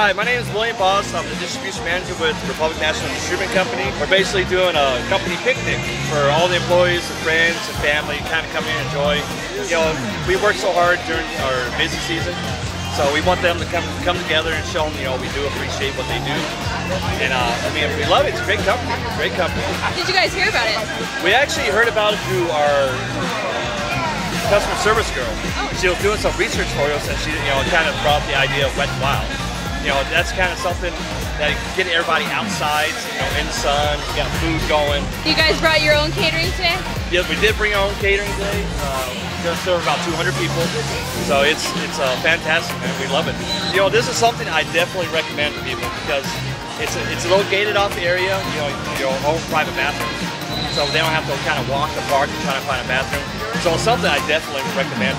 Hi, my name is William Boss. I'm the distribution manager with Republic National Distributing Company. We're basically doing a company picnic for all the employees and friends and family, kind of come in and enjoy. You know, we work so hard during our busy season, so we want them to come come together and show them, you know, we do appreciate what they do. And uh, I mean, we love it. It's a great company. Great company. Did you guys hear about it? We actually heard about it through our customer service girl. She was doing some research for us, and she, you know, kind of brought the idea of Wet 'N' Wild. You know, that's kind of something that get everybody outside, you know, in the sun, you got food going. You guys brought your own catering today? Yeah, we did bring our own catering today. Uh, we're gonna serve about 200 people, so it's it's uh, fantastic, man. We love it. You know, this is something I definitely recommend to people because it's a, it's located off the area. You know, your own private bathrooms, so they don't have to kind of walk the park and try to find a bathroom. So it's something I definitely recommend.